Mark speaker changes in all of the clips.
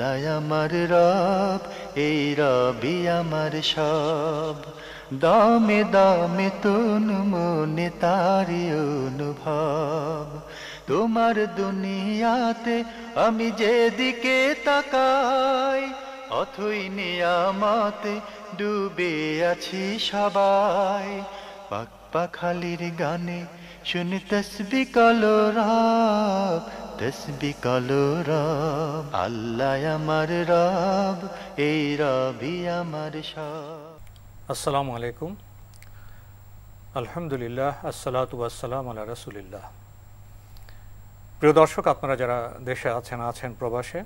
Speaker 1: আল্লাহ আমার রব, এই রবি আমার সব। দমে দমে তুন মনে তারি অনুভব। তোমার দুনিয়াতে আমি যেদিকে তাকাই, অথই নিয়ামতে ডুবে আছি সবাই। পাক পাখালির গানে শুনি তসবি কলো রব তসবি কলো রব আল্লাহ আমার রব, এই রবি আমার সব।
Speaker 2: আসসালামু আলাইকুম। আলহামদুলিল্লাহ, আসসালাতু আসসালাম আল্লাহ রসুলিল্লাহ। প্রিয় দর্শক, আপনারা যারা দেশে আছেন আছেন প্রবাসে,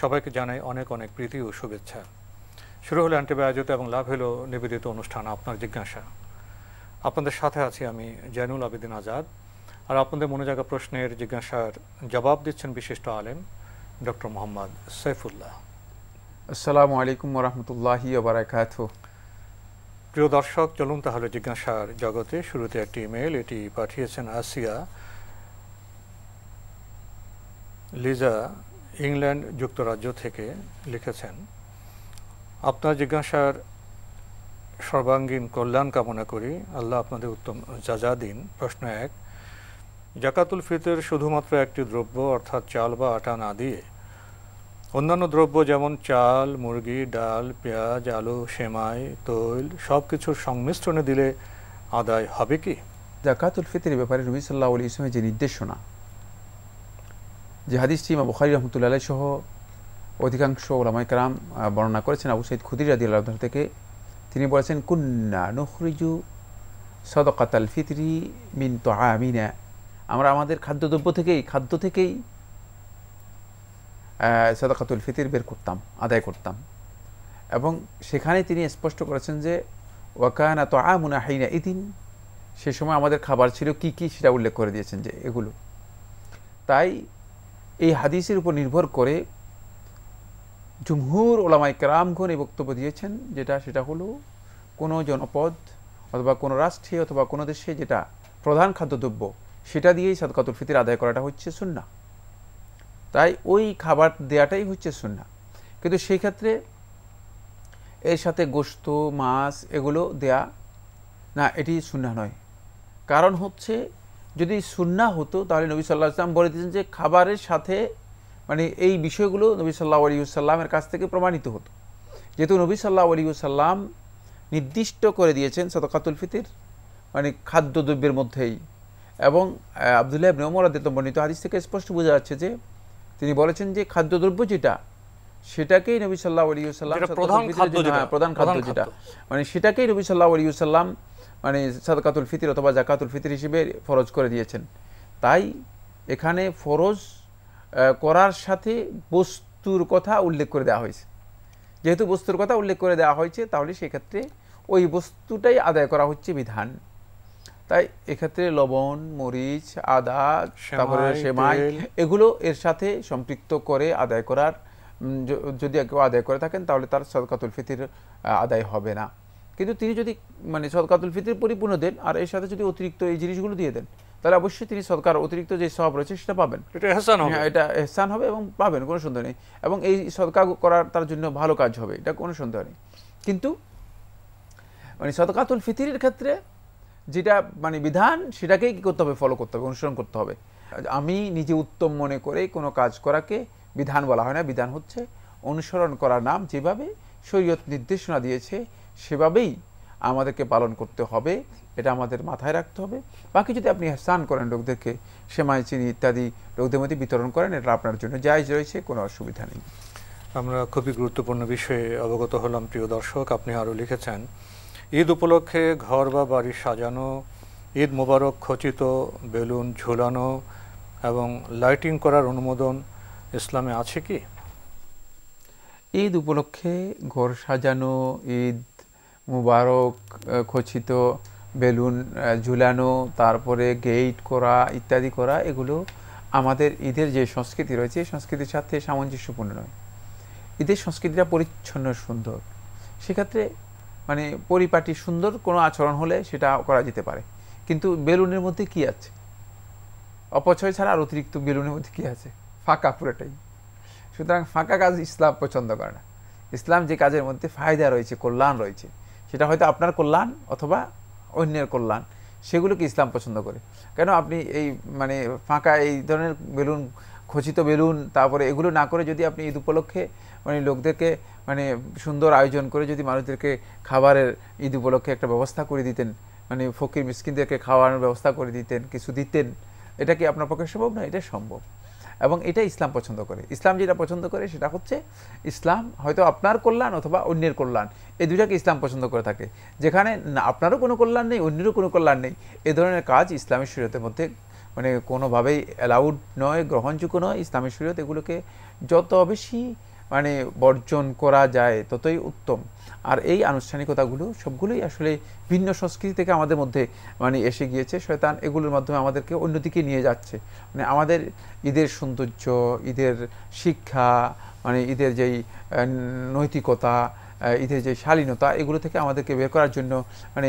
Speaker 2: সবাইকে জানাই অনেক অনেক প্রীতি ও শুভেচ্ছা। শুরু হলো অ্যান্টিবে আয়োজিত এবং লাভ হলো নিবেদিত অনুষ্ঠান, আপনার জিজ্ঞাসা। আপনাদের সাথে আছি আমি জৈনুল আবেদিন আজাদ আর আপনাদের মনে জায়গা প্রশ্নের জিজ্ঞাসার জবাব দিচ্ছেন বিশিষ্ট আলেম ডক্টর মোহাম্মদ সৈফুল্লাহ।
Speaker 3: আসসালামু আলাইকুম রহমতুল্লাহি বারাকাত
Speaker 2: প্রিয় দর্শক চলুন তাহলে জিজ্ঞাসার জগতে শুরুতে একটি ইমেল এটি পাঠিয়েছেন আসিয়া। লিজা ইংল্যান্ড যুক্তরাজ্য থেকে লিখেছেন আপনার জিজ্ঞাসার সর্বাঙ্গীন কল্যাণ কামনা করি। আল্লাহ আপনাদের উত্তম যাজা দিন। প্রশ্ন এক জাকাতুল ফিতর শুধুমাত্র একটি দ্রব্য, অর্থাৎ চাল বা আটা না দিয়ে অন্যান্য দ্রব্য যেমন চাল, মুরগি, ডাল, পেঁয়াজ, আলু, সেমাই, তৈল সব কিছুর সংমিশ্রণে দিলে আদায় হবে কি?
Speaker 3: জাকাতুল ফিতরের ব্যাপারে নবী সাল্লাহ আলী ইসলামের যে নির্দেশনা, যে হাদিসটি ইমা বুখারি রহমতুল্লাহ সহ অধিকাংশ ওলামাই কালাম বর্ণনা করেছেন আবু সৈদ খুদির রাদি আল্লাহ থেকে। তিনি বলেছেন, কুন্না নখরিজু সদকাতাল ফিতরি মিন তো আমিনা আমরা আমাদের খাদ্যদ্রব্য থেকেই, খাদ্য থেকেই সদকাতুল ফিতির বের করতাম, আদায় করতাম। এবং সেখানে তিনি স্পষ্ট করেছেন যে, ওয়াকানা তো আমুনা হাইনা ইদিন, সে সময় আমাদের খাবার ছিল কি কি সেটা উল্লেখ করে দিয়েছেন যে এগুলো। তাই এই হাদিসের উপর নির্ভর করে জুমহুর ওলামাই কেরামগণ এই বক্তব্য দিয়েছেন, যেটা সেটা হলো কোনো জনপদ অথবা কোনো রাষ্ট্রে অথবা কোনো দেশে যেটা প্রধান খাদ্যদ্রব্য সেটা দিয়েই সদকাতুল ফিতির আদায় করাটা হচ্ছে সুন্না তাই ওই খাবার দেয়াটাই হচ্ছে সুন্না কিন্তু সেই ক্ষেত্রে এর সাথে গোস্ত মাছ এগুলো দেয়া, না, এটি সুন্না নয়। কারণ হচ্ছে যদি সুন্না হতো, তাহলে নবী সাল্লাহ ইসলাম বলে দিয়েছেন যে খাবারের সাথে মানে এই বিষয়গুলো নবী সাল্লাহ আলিউসাল্লামের কাছ থেকে প্রমাণিত হতো। যেহেতু নবী সাল্লাহ আলিউসাল্লাম নির্দিষ্ট করে দিয়েছেন সদকাতুল ফিতির মানে খাদ্যদ্রব্যের মধ্যেই। এবং আবদুল্লাহ ইবনে ওমর আদিত্য বর্ণিত হাদিস থেকে স্পষ্ট বোঝা যাচ্ছে যে তিনি বলেছেন যে খাদ্যদ্রব্য যেটা সেটাকেই নবী সাল্লাহ আলী সাল্লাম প্রধান খাদ্য যেটা। মানে সেটাকেই নবী সাল্লাহ আলী সাল্লাম মানে সাদকাতুল ফিতির অথবা জাকাতুল ফিতির হিসেবে ফরজ করে দিয়েছেন। তাই এখানে ফরজ করার সাথে বস্তুর কথা উল্লেখ করে দেওয়া হয়েছে। যেহেতু বস্তুর কথা উল্লেখ করে দেওয়া হয়েছে তাহলে সেক্ষেত্রে ওই বস্তুটাই আদায় করা হচ্ছে বিধান। তাই এক্ষেত্রে লবণ মরিচ আদা তারপরে সেমাই এগুলো এর সাথে সম্পৃক্ত করে আদায় করার যদি কেউ আদায় করে থাকেন তাহলে তার সদকাতুল ফিতির আদায় হবে না। কিন্তু তিনি যদি মানে সদকাতুল ফিতির পরিপূর্ণ দেন আর এর সাথে যদি অতিরিক্ত এই জিনিসগুলো দিয়ে দেন তাহলে অবশ্যই তিনি সদকার অতিরিক্ত যে সব রয়েছে সেটা পাবেন। হ্যাঁ এটা এহসান হবে এবং পাবেন কোনো সন্দেহ নেই। এবং এই সদকা করার তার জন্য ভালো কাজ হবে এটা কোনো সন্দেহ নেই। কিন্তু মানে সদকাতুল ফিতিরের ক্ষেত্রে যেটা মানে বিধান, সেটাকেই কী করতে হবে? ফলো করতে হবে, অনুসরণ করতে হবে। আমি নিজে উত্তম মনে করে কোনো কাজ করাকে বিধান বলা হয় না। বিধান হচ্ছে অনুসরণ করার নাম যেভাবে শরীয়ত নির্দেশনা দিয়েছে, সেভাবেই আমাদেরকে পালন করতে হবে। এটা আমাদের মাথায় রাখতে হবে। বাকি যদি আপনি স্নান করেন লোকদেরকে, সেমাই, চিনি ইত্যাদি লোকদের মধ্যে বিতরণ করেন, এটা আপনার জন্য জায়জ রয়েছে, কোনো অসুবিধা নেই।
Speaker 2: আমরা খুবই গুরুত্বপূর্ণ বিষয়ে অবগত হলাম, প্রিয় দর্শক। আপনি আরও লিখেছেন ঈদ উপলক্ষে ঘর বা বাড়ি সাজানো, ঈদ মোবারক খচিত, বেলুন ঝুলানো এবং লাইটিং করার অনুমোদন ইসলামে আছে কি?
Speaker 3: ঈদ উপলক্ষে ঘর সাজানো, ঈদ মুবারক খচিত, বেলুন ঝুলানো, তারপরে গেট করা ইত্যাদি করা, এগুলো আমাদের ঈদের যে সংস্কৃতি রয়েছে, এই সংস্কৃতির সাথে সামঞ্জস্যপূর্ণ নয়। ঈদের সংস্কৃতিটা পরিচ্ছন্ন সুন্দর। সেক্ষেত্রে মানে পরিপাটি সুন্দর কোনো আচরণ হলে সেটা করা যেতে পারে। কিন্তু বেলুনের মধ্যে কি আছে? অপচয় ছাড়া আর অতিরিক্ত বেলুনের মধ্যে কি আছে? ফাঁকা পুরোটাই। সুতরাং ফাঁকা কাজ ইসলাম পছন্দ করে না। ইসলাম যে কাজের মধ্যে ফায়দা রয়েছে, কল্যাণ রয়েছে, সেটা হয়তো আপনার কল্যাণ অথবা অন্যের কল্যাণ, সেগুলোকে ইসলাম পছন্দ করে। কেন আপনি এই মানে ফাঁকা এই ধরনের বেলুন, খচিত বেলুন, তারপরে এগুলো না করে যদি আপনি ঈদ উপলক্ষে মানে লোকদেরকে মানে সুন্দর আয়োজন করে যদি মানুষদেরকে খাবারের ঈদ উপলক্ষে একটা ব্যবস্থা করে দিতেন মানে ফকির মিসকিনদেরকে খাওয়ানোর ব্যবস্থা করে দিতেন, কিছু দিতেন, এটা কি আপনার পক্ষে সম্ভব? না, এটা সম্ভব। এবং এটা ইসলাম পছন্দ করে। ইসলাম যেটা পছন্দ করে সেটা হচ্ছে ইসলাম হয়তো আপনার কল্যাণ অথবা অন্যের কল্যাণ। এই দুটাকে ইসলাম পছন্দ করে থাকে। যেখানে আপনারও কোনো কল্যাণ নেই, অন্যেরও কোনো কল্যাণ নেই। এ ধরনের কাজ ইসলামের শরীয়তের মধ্যে মানে কোনোভাবেই অ্যালাউড নয়, গ্রহণযোগ্য নয়। ইসলামের শরীয়ত এগুলোকে যত বেশি মানে বর্জন করা যায়, ততই উত্তম। আর এই আনুষ্ঠানিকতাগুলো সবগুলোই আসলে ভিন্ন সংস্কৃতি থেকে আমাদের মধ্যে মানে এসে গিয়েছে। শয়তান এগুলোর মাধ্যমে আমাদেরকে অন্যদিকে নিয়ে যাচ্ছে। মানে আমাদের ঈদের সৌন্দর্য, ঈদের শিক্ষা মানে ঈদের যেই নৈতিকতা ঈদের যে শালীনতা, এগুলো থেকে আমাদেরকে বের করার জন্য মানে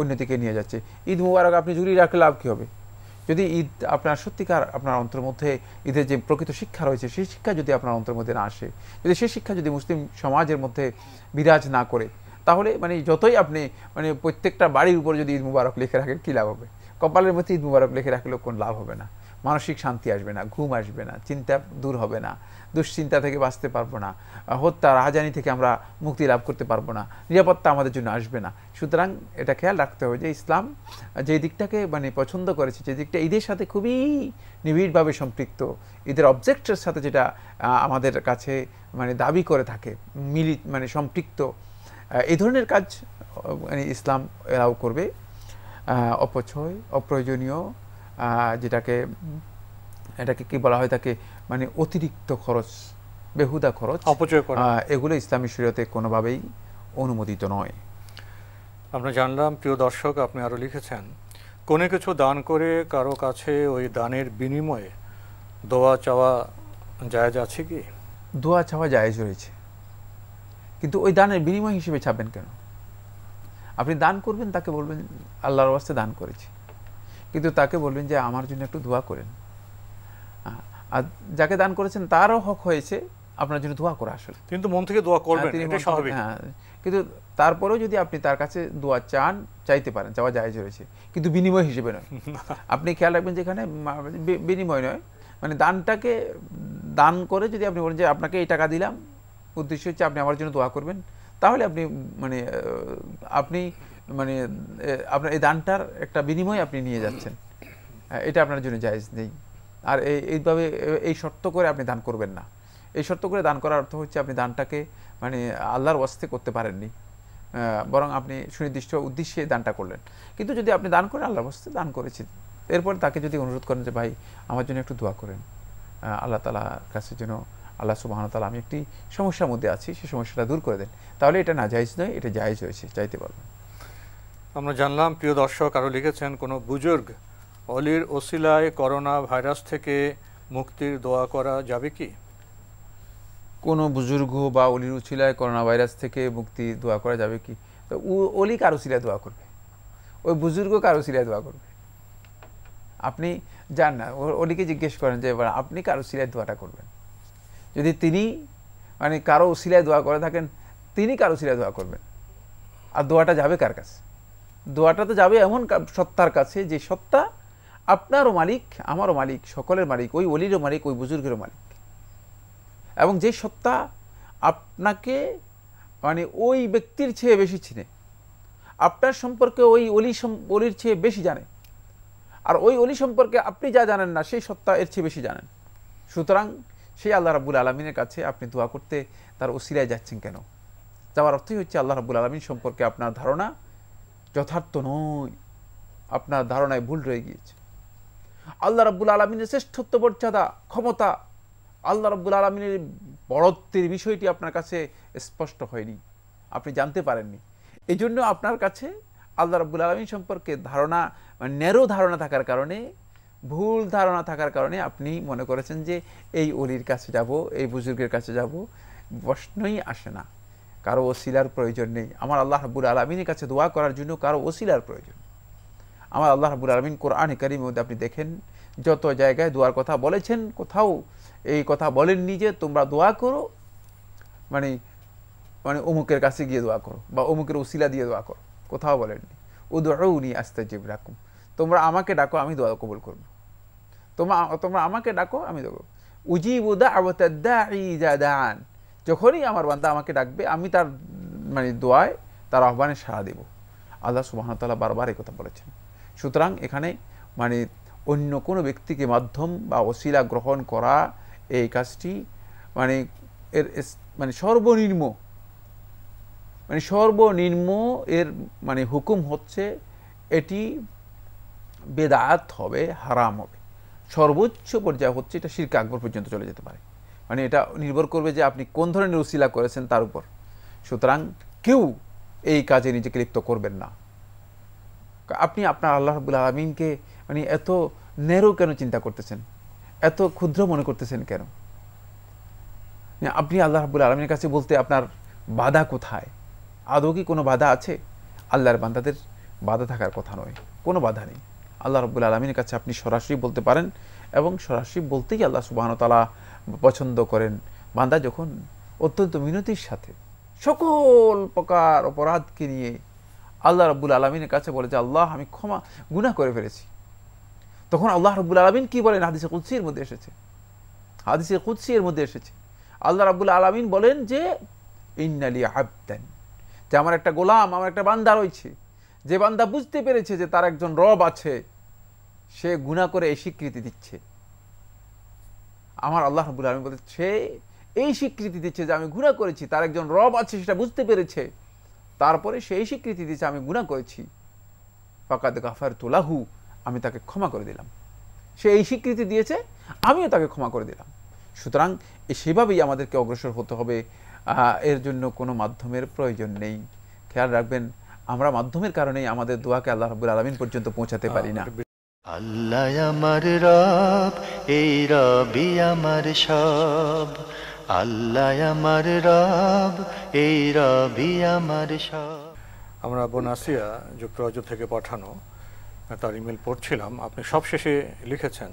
Speaker 3: অন্যদিকে নিয়ে যাচ্ছে। ঈদ মুবারক আপনি জুড়ি রাখলে লাভ কী হবে? যদি ঈদ আপনার সত্যিকার আপনার অন্তর মধ্যে ঈদের যে প্রকৃত শিক্ষা রয়েছে, সেই শিক্ষা যদি আপনার অন্তর মধ্যে না আসে, যদি সেই শিক্ষা যদি মুসলিম সমাজের মধ্যে বিরাজ না করে, তাহলে মানে যতই আপনি মানে প্রত্যেকটা বাড়ির উপর যদি ঈদ মুবারক লিখে রাখেন, কী লাভ হবে? কপালের মধ্যে ঈদ মুবারক লিখে রাখলেও কোনো লাভ হবে না। মানসিক শান্তি আসবে না, ঘুম আসবে না, চিন্তা দূর হবে না, দুশ্চিন্তা থেকে বাঁচতে পারব না, হত্যা, রাহাজানি থেকে আমরা মুক্তি লাভ করতে পারব না, নিরাপত্তা আমাদের জন্য আসবে না। সুতরাং এটা খেয়াল রাখতে হবে যে ইসলাম যে দিকটাকে মানে পছন্দ করেছে, যে দিকটা ঈদের সাথে খুবই নিবিড়ভাবে সম্পৃক্ত, ঈদের অবজেক্টের সাথে যেটা আমাদের কাছে মানে দাবি করে থাকে, মিলি মানে সম্পৃক্ত এই ধরনের কাজ মানে ইসলাম এলাও করবে। অপচয়, অপ্রয়োজনীয় যেটাকে এটাকে কি বলা হয়? তাকে মানে অতিরিক্ত খরচ বেহুদা খরচ
Speaker 2: অপচয় করা।
Speaker 3: এগুলো ইসলামী শরীয়তে কোনোভাবেই অনুমোদিত নয়।
Speaker 2: আমরা জানলাম প্রিয় দর্শক আপনি আরও লিখেছেন কোনো কিছু দান করে কারও কাছে ওই দানের বিনিময়ে দোয়া চাওয়া জায়জ আছে কি?
Speaker 3: দোয়া চাওয়া জায়জ রয়েছে। কিন্তু ওই দানের বিনিময় হিসেবে ছাপবেন কেন? আপনি দান করবেন তাকে বলবেন আল্লাহর ওয়াস্তে দান করেছি। কিন্তু তাকে বলবেন যে আমার জন্য একটু দোয়া করেন। আর যাকে দান করেছেন তারও হক হয়েছে আপনার জন্য দোয়া করা আসলে।
Speaker 2: কিন্তু মন থেকে দোয়া করবেন
Speaker 3: হ্যাঁ,
Speaker 2: এটা স্বাভাবিক।
Speaker 3: হ্যাঁ, কিন্তু তারপরেও যদি আপনি তার কাছে দোয়া চান চাইতে পারেন চাওয়া জায়েজ রয়েছে কিন্তু বিনিময় হিসেবে নয়। আপনি খেয়াল রাখবেন যে এখানে বিনিময় নয় মানে দানটাকে দান করে যদি আপনি বলেন যে আপনাকে এই টাকা দিলাম উদ্দেশ্য হচ্ছে আপনি আমার জন্য দোয়া করবেন তাহলে আপনি মানে আপনি মানে আপনার এই দানটার একটা বিনিময় আপনি নিয়ে যাচ্ছেন। আহ, এটা আপনার জন্য জায়েজ নেই। আর এই এইভাবে এই শর্ত করে আপনি দান করবেন না। এই শর্ত করে দান করার অর্থ হচ্ছে আপনি দানটাকে মানে আল্লাহর ওয়াস্তে করতে পারেননি। বরং আপনি সুনির্দিষ্ট উদ্দেশ্যে দানটা করলেন। কিন্তু যদি আপনি দান করেন আল্লাহর ওয়াস্তে দান করেছেন। এরপর তাকে যদি অনুরোধ করেন যে ভাই আমার জন্য একটু দোয়া করেন। আল্লাহ তালার কাছে যেন আল্লাহ সুবাহন তালা আমি একটি সমস্যার মধ্যে আছি সেই সমস্যাটা দূর করে দেন। তাহলে এটা না জায়েজ নয় এটা জায়েজ হয়েছে চাইতে পারবেন
Speaker 2: আমরা জানলাম, প্রিয় দর্শক আরও লিখেছেন, কোনো বুজুর্গ অলির ওসিলায় করোনা ভাইরাস থেকে মুক্তির দোয়া করা যাবে কি?
Speaker 3: কোনো বুজুর্গ বা অলির উচিলায় করোনা ভাইরাস থেকে মুক্তি দোয়া করা যাবে কি? তো অলি কারও সিলায় দোয়া করবে? ওই বুজুর্গ কারও সিলায় দোয়া করবে? আপনি যান না অলিকে জিজ্ঞেস করেন যে, এবার আপনি কারও সিলায় দোয়াটা করবেন? যদি তিনি মানে কারও সিলায় দোয়া করে থাকেন, তিনি কারও সিলায় দোয়া করবেন? আর দোয়াটা যাবে কার কাছে? দোয়াটা তো যাবে এমন সত্তার কাছে যে সত্তা আপনারও মালিক, আমারও মালিক, সকলের মালিক, ওই অলিরও মালিক, ওই বুজুর্গেরও মালিক। এবং যে সত্তা আপনাকে মানে ওই ব্যক্তির চেয়ে বেশি চিনে, আপনার সম্পর্কে ওই অলি অলির চেয়ে বেশি জানে, আর ওই অলি সম্পর্কে আপনি যা জানেন না, সেই সত্তা এর চেয়ে বেশি জানেন। সুতরাং সেই আল্লাহ রাবুল আলমিনের কাছে আপনি দোয়া করতে তার ওসিলায় যাচ্ছেন কেন? যাওয়ার অর্থই হচ্ছে আল্লাহ রাবুল আলমিন সম্পর্কে আপনার ধারণা যথার্থ নয়। আপনার ধারণায় ভুল রয়ে গিয়েছে। আল্লাহ রাব্বুল আলমিনের শ্রেষ্ঠত্ব, মর্যাদা, ক্ষমতা আল্লাহ রাব্বুল আলমিনের বড়ত্বের বিষয়টি আপনার কাছে স্পষ্ট হয়নি। আপনি জানতে পারেননি। এই জন্য আপনার কাছে আল্লাহ রাব্বুল আলমিন সম্পর্কে ধারণা মানে ন্যারো ধারণা থাকার কারণে, ভুল ধারণা থাকার কারণে আপনি মনে করেছেন যে এই অলির কাছে যাব, এই বুজুর্গের কাছে যাব। প্রশ্নই আসে না। কারও ওসিলার প্রয়োজন নেই। আমার আল্লাহ রাব্বুল আলমিনের কাছে দোয়া করার জন্য কারও ওসিলার প্রয়োজন আমার আল্লাহ রাবুল আলমিন কোরআন কারিমের মধ্যে আপনি দেখেন, যত জায়গায় দোয়ার কথা বলেছেন, কোথাও এই কথা বলেননি যে তোমরা দোয়া করো মানে মানে অমুকের কাছে গিয়ে দোয়া করো বা অমুকের উসিলা দিয়ে দোয়া করো, কোথাও বলেননি। উদৌনি আস্তে জিব রাখুম তোমরা আমাকে ডাকো, আমি দোয়া কবুল করব। তোমরা তোমরা আমাকে ডাকো, আমি দেবো উজিবু দান যখনই আমার বান্দা আমাকে ডাকবে, আমি তার মানে দোয়ায়, তার আহ্বানে সাড়া দেব। আল্লাহ সুবাহতাল্লাহ বারবার কথা বলেছেন। সুতরাং এখানে মানে অন্য কোনো ব্যক্তিকে মাধ্যম বা অশিলা গ্রহণ করা এই কাজটি মানে এর মানে সর্বনিম্ন মানে সর্বনিম্ন এর মানে হুকুম হচ্ছে এটি বেদাত হবে, হারাম হবে। সর্বোচ্চ পর্যায়ে হচ্ছে এটা শিরকে আকবর পর্যন্ত চলে যেতে পারে। মানে এটা নির্ভর করবে যে আপনি কোন ধরনের উসিলা করেছেন তার উপর। সুতরাং কেউ এই কাজে নিজেকে লিপ্ত করবেন না। আপনি আপনার আল্লাহ রবুল আলমিনকে মানে এত নেরো কেন চিন্তা করতেছেন? এত ক্ষুদ্র মনে করতেছেন কেন? আপনি আল্লাহ রাবুল আলমীর কাছে বলতে আপনার বাধা কোথায়? আদৌ কি কোনো বাধা আছে? আল্লাহর বান্দাদের বাধা থাকার কথা নয়, কোনো বাধা নেই। আল্লাহ রব্বুল আলমীর কাছে আপনি সরাসরি বলতে পারেন এবং সরাসরি বলতেই আল্লাহ সুবাহতালা পছন্দ করেন। বান্দা যখন অত্যন্ত মিনতির সাথে সকল প্রকার অপরাধকে নিয়ে আল্লাহ রব্বুল আলমিনের কাছে বলে যে, আল্লাহ, আমি ক্ষমা গুণা করে ফেলেছি। তখন আল্লাহ রব্বুল আলমিন কী বলেন? হাদিসে কুৎসির মধ্যে এসেছে। হাদিসে কুৎসির মধ্যে এসেছে। আল্লাহ রাবুল আলমিন বলেন যে ইন্নালি আবদান। যে, আমার একটা গোলাম, আমার একটা বান্দা রয়েছে। যে বান্দা বুঝতে পেরেছে যে তার একজন রব আছে, সে গুণা করে এই স্বীকৃতি দিচ্ছে। আমার আল্লাহ রবুল আলমিন বলছে, সে এই স্বীকৃতি দিচ্ছে যে আমি গুণা করেছি, তার একজন রব আছে, সেটা বুঝতে পেরেছে। তারপরে সেই স্বীকৃতি দিচ্ছে আমি গুণা করেছি। ফাকাদ গাফার তোলাহু আমি তাকে ক্ষমা করে দিলাম। সে এই স্বীকৃতি দিয়েছে, আমিও তাকে ক্ষমা করে দিলাম। সুতরাং সেভাবেই আমাদেরকে অগ্রসর হতে হবে। এর জন্য কোনো মাধ্যমের প্রয়োজন নেই। খেয়াল রাখবেন, আমরা মাধ্যমের কারণেই আমাদের দোয়াকে আল্লাহ রাবুল আলমিন পর্যন্ত পৌঁছাতে পারি না।
Speaker 1: আল্লাহ আমার রব এই রবি আমার সব আল্লাহ আমার রব এই রবি আমার সব।
Speaker 2: আমরা বনাসিয়া যুক্তরাজ্য থেকে পাঠানো তার ইমেল পড়ছিলাম। আপনি সবশেষে লিখেছেন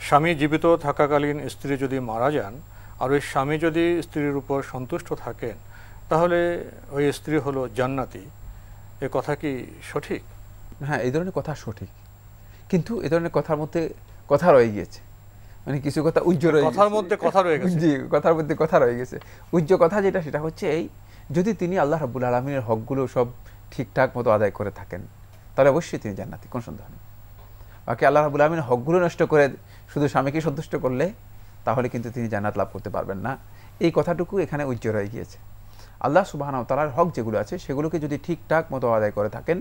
Speaker 2: স্বামী জীবিত থাকাকালীন স্ত্রী যদি মারা যান আর ওই স্বামী যদি স্ত্রীর উপর সন্তুষ্ট থাকেন তাহলে ওই স্ত্রী হলো জান্নাতি। এ কথা কি সঠিক?
Speaker 3: হ্যাঁ এই ধরনের কথা সঠিক। কিন্তু এ ধরনের কথার মধ্যে কথা রয়ে গিয়েছে। মানে কিছু কথা উজ্জ্বল রয়ে
Speaker 2: কথার মধ্যে কথা রয়ে গেছে।
Speaker 3: জি কথার মধ্যে কথা রয়ে গেছে। উজ্জ্বল কথা যেটা সেটা হচ্ছে এই যদি তিনি আল্লাহ রাবুল আলমীর হকগুলো সব ঠিকঠাক মতো আদায় করে থাকেন তাহলে অবশ্যই তিনি জান্নাতি কোন সন্দেহ নেই। বাকি আল্লাহ রাবুল আলমীর হকগুলো নষ্ট করে শুধু স্বামীকে সন্তুষ্ট করলে তাহলে কিন্তু তিনি জান্নাত লাভ করতে পারবেন না। এই কথাটুকু এখানে উজ্জ্বল হয়ে গিয়েছে। আল্লাহ সুবাহ তালার হক যেগুলো আছে সেগুলোকে যদি ঠিকঠাক মতো আদায় করে থাকেন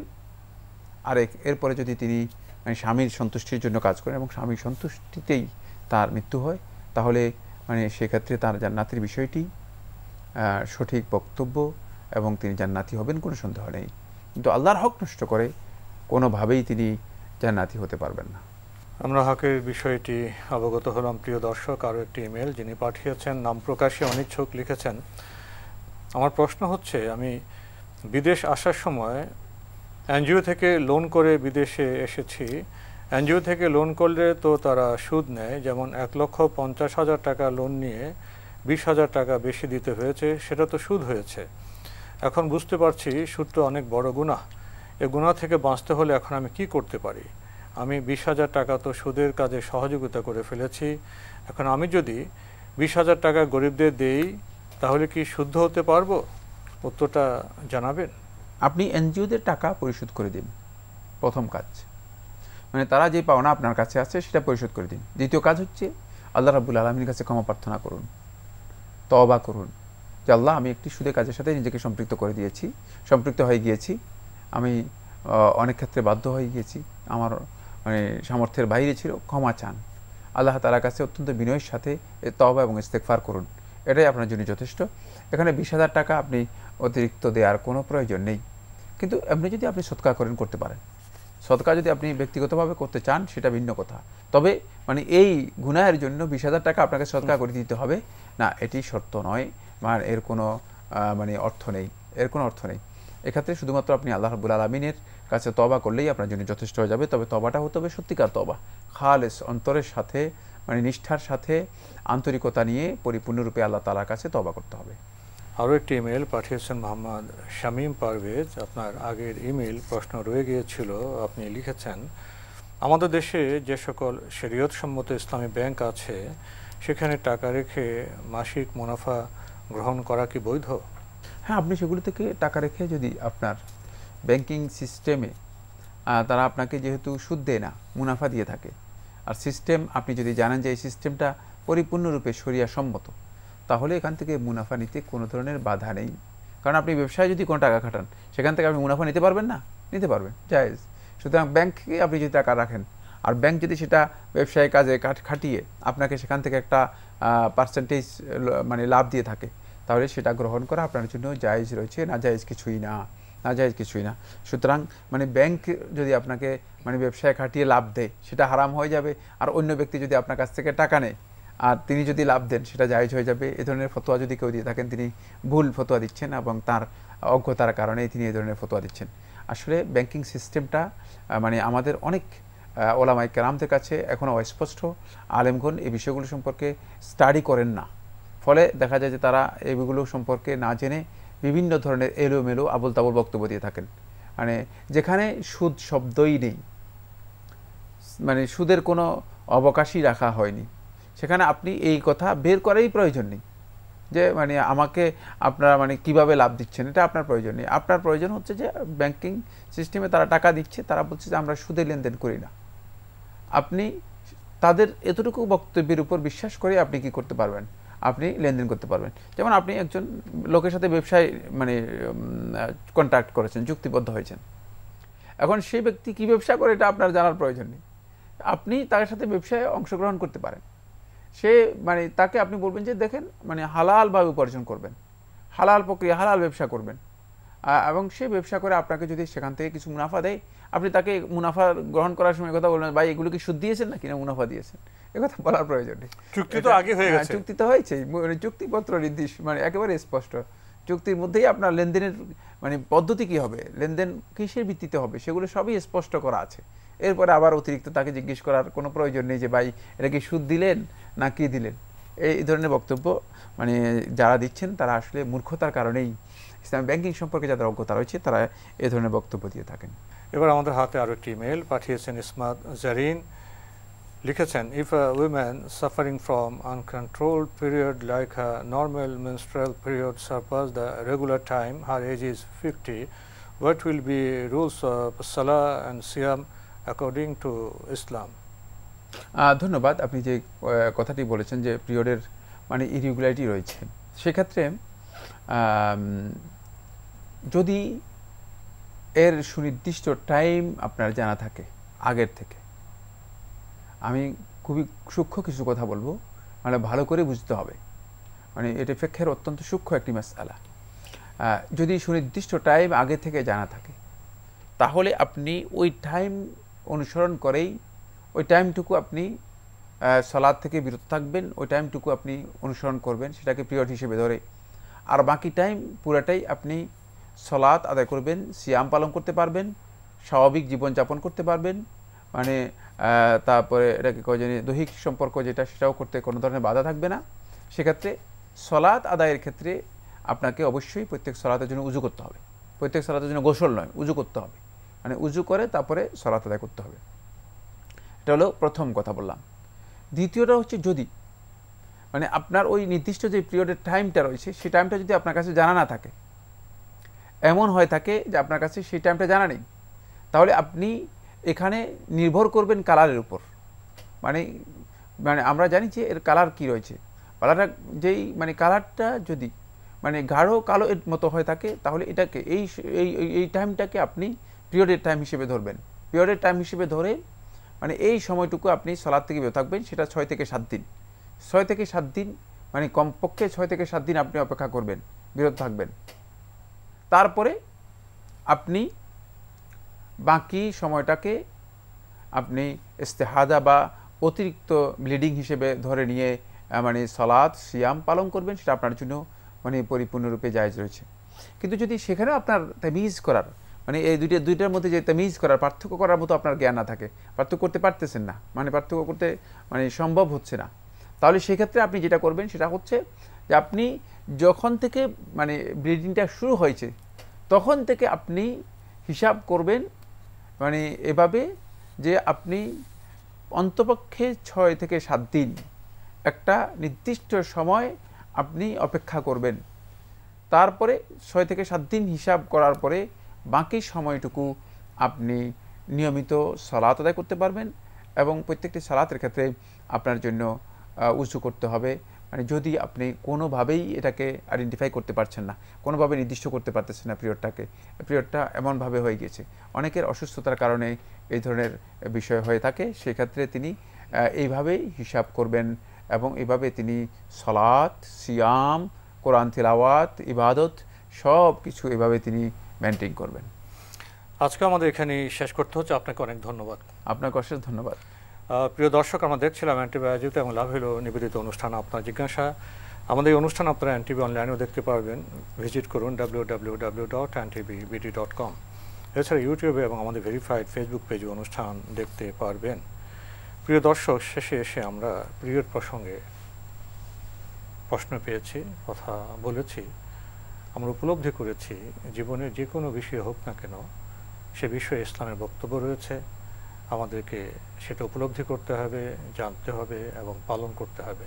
Speaker 3: আর এরপরে যদি তিনি মানে স্বামীর সন্তুষ্টির জন্য কাজ করেন এবং স্বামীর সন্তুষ্টিতেই তার মৃত্যু হয়, তাহলে মানে সেক্ষেত্রে তার জান্নাতির বিষয়টি সঠিক বক্তব্য এবং তিনি জান্নাতি হবেন কোনো সন্দেহ নেই। কিন্তু আল্লাহর হক নষ্ট করে কোনোভাবেই তিনি জান্নাতি হতে পারবেন না।
Speaker 2: আমরা হকের বিষয়টি অবগত হলাম, প্রিয় দর্শক, আরও একটি ইমেল যিনি পাঠিয়েছেন, নাম প্রকাশে অনিচ্ছুক লিখেছেন। আমার প্রশ্ন হচ্ছে, আমি বিদেশ আসার সময় এনজিও থেকে লোন করে বিদেশে এসেছি এনজিও থেকে লোন করলে তো তারা সুদ নেয়, যেমন এক লক্ষ পঞ্চাশ হাজার টাকা লোন নিয়ে বিশ হাজার টাকা বেশি দিতে হয়েছে, সেটা তো সুদ হয়েছে। এখন বুঝতে পারছি সুদ তো অনেক বড় গুণা। এ গুণা থেকে বাঁচতে হলে এখন আমি কি করতে পারি? আমি বিশ হাজার টাকা তো সুদের কাজে সহযোগিতা করে ফেলেছি। এখন আমি যদি বিশ হাজার টাকা গরিবদের দেই, তাহলে কি শুদ্ধ হতে পারব? উত্তরটা জানাবেন।
Speaker 3: আপনি এনজিওদের টাকা পরিশোধ করে দিন। প্রথম কাজ। মানে তারা যে পাওনা আপনার কাছে আছে সেটা পরিশোধ করে দিন। দ্বিতীয় কাজ হচ্ছে আল্লাহ রাবুল আলমীর কাছে ক্ষমা প্রার্থনা করুন। তবা করুন। যে আল্লাহ, আমি একটি সুদের কাজের সাথে নিজেকে সম্পৃক্ত করে দিয়েছি, সম্পৃক্ত হয়ে গিয়েছি। আমি অনেক ক্ষেত্রে বাধ্য হয়ে গিয়েছি। আমার মানে সামর্থ্যের বাইরে ছিল, ক্ষমা চান। আল্লাহ তালার কাছে অত্যন্ত বিনয়ের সাথে তবা এবং ইস্তেকফার করুন। এটাই আপনার জন্য যথেষ্ট। এখানে বিশ হাজার টাকা আপনি অতিরিক্ত দেওয়ার কোনো প্রয়োজন নেই। কিন্তু এমনি যদি আপনি সৎকার করেন, করতে পারেন। সৎকার যদি আপনি ব্যক্তিগতভাবে করতে চান, সেটা ভিন্ন কথা। তবে মানে এই গুনাহের জন্য বিশ হাজার টাকা আপনাকে সৎকার করে দিতে হবে। না, এটি শর্ত নয় মানে এর কোনো মানে অর্থ নেই, এর কোনো অর্থ নেই। এক্ষেত্রে শুধুমাত্র আপনি আল্লাহ রবুল আলমিনের কাছে তবা করলেই আপনার জন্য যথেষ্ট হয়ে যাবে, তবে তবাটা হতে হবে সত্যিকার তবা খালেস অন্তরের সাথে মানে নিষ্ঠার সাথে, আন্তরিকতা নিয়ে পরিপূর্ণরূপে আল্লাহ তালার কাছে তবা করতে হবে।
Speaker 2: আরও একটি ইমেল পাঠিয়েছেন মোহাম্মদ শামীম পারভেজ। আপনার আগের ইমেল প্রশ্ন রয়ে গিয়েছিল, আপনি লিখেছেন, আমাদের দেশে যে সকল শরীয়ত সম্মত ইসলামী ব্যাংক আছে, সেখানে টাকা রেখে মাসিক মুনাফা গ্রহণ করা কি বৈধ?
Speaker 3: হ্যাঁ আপনি সেগুলো থেকে টাকা রেখে যদি আপনার ব্যাংকিং সিস্টেমে তারা আপনাকে যেহেতু সুদ দেয় না, মুনাফা দিয়ে থাকে, আর সিস্টেম, আপনি যদি জানেন যে এই সিস্টেমটা পরিপূর্ণরূপে সরিয়া সম্মত তাহলে এখান থেকে মুনাফা নিতে কোনো ধরনের বাধা নেই। কারণ আপনি ব্যবসায় যদি কোনো টাকা খাটান, সেখান থেকে আপনি মুনাফা নিতে পারবেন না? নিতে পারবেন, জায়েজ। সুতরাং ব্যাংকে আপনি যদি টাকা রাখেন, আর ব্যাংক যদি সেটা ব্যবসায়িক কাজে খাটিয়ে আপনাকে সেখান থেকে একটা পার্সেন্টেজ মানে লাভ দিয়ে থাকে, তাহলে সেটা গ্রহণ করা আপনার জন্য জায়েজ রয়েছে। না জায়েজ কিছুই না না জায়েজ কিছুই না। সুতরাং মানে ব্যাংক যদি আপনাকে মানে ব্যবসায় খাটিয়ে লাভ দেয়, সেটা হারাম হয়ে যাবে। আর অন্য ব্যক্তি যদি আপনার কাছ থেকে টাকা নেয় আর তিনি যদি লাভ দেন, সেটা জায়েজ হয়ে যাবে। এ ধরনের ফতোয়া যদি কেউ দিয়ে থাকেন, তিনি ভুল ফতোয়া দিচ্ছেন এবং তার অজ্ঞতার কারণেই তিনি এ ধরনের ফতোয়া দিচ্ছেন। আসলে ব্যাংকিং সিস্টেমটা মানে আমাদের অনেক ওলামাই কেরামদের কাছে এখনও অস্পষ্ট। আলেমগণ এই বিষয়গুলো সম্পর্কে স্টাডি করেন না। ফলে দেখা যায় যে তারা এগুলো সম্পর্কে না জেনে বিভিন্ন ধরনের এলোমেলো আবল তাবল বক্তব্য দিয়ে থাকেন। মানে যেখানে সুদ শব্দই নেই। মানে সুদের কোনো অবকাশই রাখা হয়নি। সেখানে আপনি এই কথা বের করারই প্রয়োজন নেই। যে মানে আমাকে আপনারা মানে কীভাবে লাভ দিচ্ছেন, এটা আপনার প্রয়োজন নেই। আপনার প্রয়োজন হচ্ছে যে ব্যাংকিং সিস্টেমে তারা টাকা দিচ্ছে, তারা বলছে যে আমরা সুদে লেনদেন করি না। আপনি তাদের এতটুকু বক্তব্যের উপর বিশ্বাস করে আপনি কি করতে পারবেন? আপনি লেনদেন করতে পারবেন। যেমন আপনি একজন লোকের সাথে ব্যবসায় মানে কন্ট্যাক্ট করেছেন চুক্তিবদ্ধ হয়েছেন। এখন সেই ব্যক্তি কি ব্যবসা করে, এটা আপনার জানার প্রয়োজন নেই। আপনি তার সাথে ব্যবসায় অংশগ্রহণ করতে পারেন। সে মানে তাকে আপনি বলবেন যে দেখেন মানে হালালভাবে উপার্জন করবেন। হালাল প্রক্রিয়া হালাল ব্যবসা করবেন। এবং সে ব্যবসা করে আপনাকে যদি সেখান থেকে কিছু মুনাফা দেয় আপনি তাকে মুনাফা গ্রহণ করার সময় কথা বলবেন ভাই এগুলো কি সুদ দিয়েছেন নাকি? না মুনাফা দিয়েছেন? কথা বলার প্রয়োজন নেই।
Speaker 2: চুক্তি তো আগে হয়ে
Speaker 3: গেছে। চুক্তি তো হয়েছে। মানে চুক্তিপত্র নির্দিষ্ট মানে একেবারে স্পষ্ট। চুক্তির মধ্যেই আপনার লেনদেনের মানে পদ্ধতি কি হবে? লেনদেন কিসের ভিত্তিতে হবে? সেগুলো সবই স্পষ্ট করা আছে। এরপরে আবার অতিরিক্ত তাকে জিজ্ঞেস করার কোনো প্রয়োজন নেই যে, ভাই, এটা কি সুদ দিলেন না কি দিলেন? এই ধরনের বক্তব্য মানে যারা দিচ্ছেন তারা আসলে মূর্খতার কারণেই ইসলাম ব্যাংকিং সম্পর্কে যাদের অজ্ঞতা রয়েছে তারা এ ধরনের বক্তব্য দিয়ে থাকেন।
Speaker 2: এবার আমাদের হাতে আরও একটি ইমেল পাঠিয়েছেন ইসমাত জারিন। লিখেছেন if a woman suffering from uncontrolled period like a normal menstrual period surpass the regular time her age is fifty what will be rules of salah and siyam according to Islam
Speaker 3: ধন্যবাদ। আপনি যে কথাটি বলেছেন যে, পিরিয়ডের মানে irregularity রয়েছে। সেক্ষেত্রে যদি এর সুনির্দিষ্ট টাইম আপনার জানা থাকে, আগের থেকে, আমি খুবই সূক্ষ্ম কিছু কথা বলব। মানে ভালো করে বুঝতে হবে। মানে এটা ফেক্ষের অত্যন্ত সূক্ষ্ম একটি মাসালা যদি সুনির্দিষ্ট টাইম আগে থেকে জানা থাকে, তাহলে আপনি ওই টাইম অনুসরণ করেই ওই টাইমটুকু আপনি সলাদ থেকে বিরত থাকবেন, ওই টাইমটুকু আপনি অনুসরণ করবেন, সেটাকে পিরিয়ড হিসেবে ধরে। আর বাকি টাইম পুরাটাই আপনি সলাৎ আদায় করবেন, সিয়াম পালন করতে পারবেন, স্বাভাবিক জীবনযাপন করতে পারবেন মানে তারপরে এটাকে কয় জানি, দৈহিক সম্পর্ক যেটা, সেটাও করতে কোনো ধরনের বাধা থাকবে না। সেক্ষেত্রে সলাৎ আদায়ের ক্ষেত্রে আপনাকে অবশ্যই প্রত্যেক সলাতের জন্য উজু করতে হবে। প্রত্যেক সলাতের জন্য গোসল নয়, উজু করতে হবে। মানে উজু করে তারপরে সলাৎ আদায় করতে হবে। এটা হলো প্রথম কথা বললাম। দ্বিতীয়টা হচ্ছে যদি মানে আপনার ওই নির্দিষ্ট যে পিরিয়ডের টাইমটা রয়েছে, সেই টাইমটা যদি আপনার কাছে জানা না থাকে, এমন হয়ে থাকে যে আপনার কাছে সেই টাইমটা জানা নেই, তাহলে আপনি এখানে নির্ভর করবেন কালারের উপর। মানে মানে আমরা জানি যে এর কালার কি রয়েছে। কালারটা যেই মানে কালারটা যদি মানে গাঢ় কালো এর মতো হয়ে থাকে, তাহলে এটাকে, এই এই টাইমটাকে আপনি পিরিয়ডের টাইম হিসেবে ধরবেন। পিরিয়ডের টাইম হিসেবে ধরে মানে এই সময়টুকু আপনি সলাদ থেকে বেরো থাকবেন, সেটা ছয় থেকে সাত দিন। ছয় থেকে সাত দিন মানে কমপক্ষে ছয় থেকে সাত দিন আপনি অপেক্ষা করবেন, বিরত থাকবেন। তারপরে আপনি বাকি সময়টাকে আপনি ইস্তেহাদা বা অতিরিক্ত ব্লিডিং হিসেবে ধরে নিয়ে মানে সলাদ, সিয়াম পালন করবেন, সেটা আপনার জন্য মানে পরিপূর্ণরূপে জায়জ রয়েছে। কিন্তু যদি সেখানেও আপনার তামিজ করার মানে এই দুইটা, দুইটার মধ্যে যে তামিজ করার পার্থক্য করার মতো আপনার জ্ঞান না থাকে। পার্থক্য করতে পারতেছেন না। মানে পার্থক্য করতে মানে সম্ভব হচ্ছে না। তাহলে সেক্ষেত্রে আপনি যেটা করবেন সেটা হচ্ছে যে আপনি যখন থেকে মানে ব্লিডিংটা শুরু হয়েছে, তখন থেকে আপনি হিসাব করবেন মানে এভাবে যে আপনি অন্তপক্ষে ছয় থেকে সাত দিন একটা নির্দিষ্ট সময় আপনি অপেক্ষা করবেন। তারপরে ছয় থেকে সাত দিন হিসাব করার পরে বাকি সময়টুকু আপনি নিয়মিত সালাত আদায় করতে পারবেন এবং প্রত্যেকটি সালাতের ক্ষেত্রে আপনার জন্য উঁচু করতে হবে। মানে যদি আপনি কোনোভাবেই এটাকে আইডেন্টিফাই করতে পারছেন না, কোনোভাবে নির্দিষ্ট করতে পারতেছেন না পিরিয়ডটাকে, পিরিয়ডটা এমনভাবে হয়ে গিয়েছে। অনেকের অসুস্থতার কারণে এই ধরনের বিষয় হয়ে থাকে। সেক্ষেত্রে তিনি এইভাবেই হিসাব করবেন এবং এভাবে তিনি সলাৎ সিয়াম, কোরআন তিলাওয়াত, ইবাদত সব কিছু এভাবে তিনি মেনটেন করবেন।
Speaker 2: আজকে আমাদের এখানে শেষ করতে হচ্ছে। আপনাকে অনেক ধন্যবাদ।
Speaker 3: আপনাকে অশেষ ধন্যবাদ।
Speaker 2: প্রিয় দর্শক আমরা দেখছিলাম অ্যান্টিভি আয়োজিত এবং লাভ হলো নিবেদিত অনুষ্ঠান আপনার জিজ্ঞাসা। আমাদের এই অনুষ্ঠান আপনারা এনটিভি অনলাইনেও দেখতে পারবেন। ভিজিট করুন W W W dot BD dot com এছাড়া ইউটিউবে এবং আমাদের ভেরিফাইড ফেসবুক পেজে অনুষ্ঠান দেখতে পারবেন। প্রিয় দর্শক শেষে এসে আমরা প্রিয়র প্রসঙ্গে প্রশ্ন পেয়েছি কথা বলেছি। আমরা উপলব্ধি করেছি, জীবনের যে কোনো বিষয় হোক না কেন, সে বিষয়ে ইসলামের বক্তব্য রয়েছে। আমাদেরকে সেটা উপলব্ধি করতে হবে, জানতে হবে এবং পালন করতে হবে।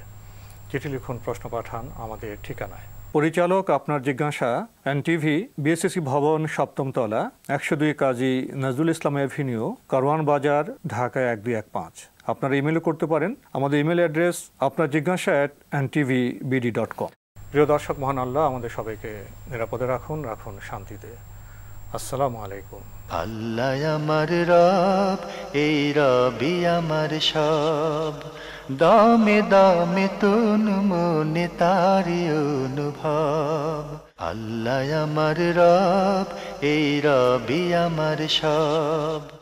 Speaker 2: চিঠি লিখুন, প্রশ্ন পাঠান আমাদের ঠিকানায়। পরিচালক আপনার জিজ্ঞাসা, এনটিভি বিএসএসি ভবন সপ্তমতলা একশো দুই কাজী নজরুল ইসলাম এভিনিউ কারওয়ান বাজার, ঢাকা এক দুই এক পাঁচ। আপনারা ইমেলও করতে পারেন। আমাদের ইমেল অ্যাড্রেস আপনার জিজ্ঞাসা at N TV BD dot com প্রিয় দর্শক, মহান আল্লাহ আমাদের সবাইকে নিরাপদে রাখুন রাখুন শান্তিতে। আসসালামু আলাইকুম।
Speaker 1: আল্লাহ আমার রব, এই রবি আমার সব। দামে দামে তুন মনে তারি অনুভব। আল্লাহ আমার রব, এই রবি আমার সব।